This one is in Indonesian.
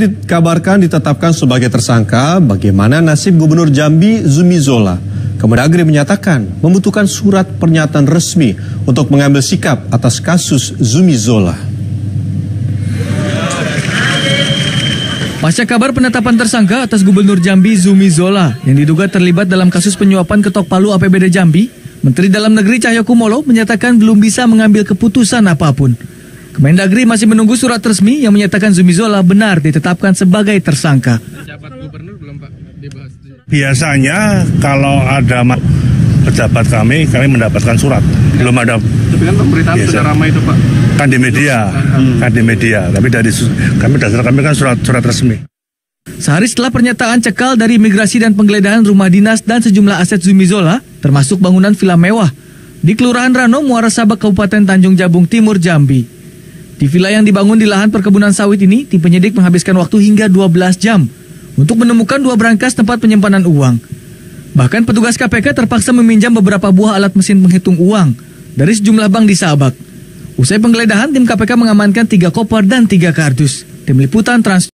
Dikabarkan ditetapkan sebagai tersangka, bagaimana nasib Gubernur Jambi Zumi Zola? Kemendagri menyatakan membutuhkan surat pernyataan resmi untuk mengambil sikap atas kasus Zumi Zola. Pasca kabar penetapan tersangka atas Gubernur Jambi Zumi Zola yang diduga terlibat dalam kasus penyuapan ketok palu APBD Jambi, Menteri Dalam Negeri Cahyokumolo menyatakan belum bisa mengambil keputusan apa pun. Kemendagri masih menunggu surat resmi yang menyatakan Zumi Zola benar ditetapkan sebagai tersangka. Biasanya kalau ada pejabat kami, kami mendapatkan surat. Belum ada. Tapi kan pemberitaan Biasa. sudah ramai itu Pak. Kan di media, kan di media. Tapi dari kami dasar kami kan surat surat resmi. Sehari setelah pernyataan cekal dari imigrasi dan penggeledahan rumah dinas dan sejumlah aset Zumi Zola, termasuk bangunan villa mewah, di Kelurahan Rano, Muara Sabak, Kabupaten Tanjung Jabung Timur, Jambi. Di villa yang dibangun di lahan perkebunan sawit ini, tim penyidik menghabiskan waktu hingga 12 jam untuk menemukan dua berangkas tempat penyimpanan uang. Bahkan petugas KPK terpaksa meminjam beberapa buah alat mesin penghitung uang dari sejumlah bank di Sabak. Usai penggeledahan, tim KPK mengamankan tiga koper dan tiga kardus. Tim Liputan Trans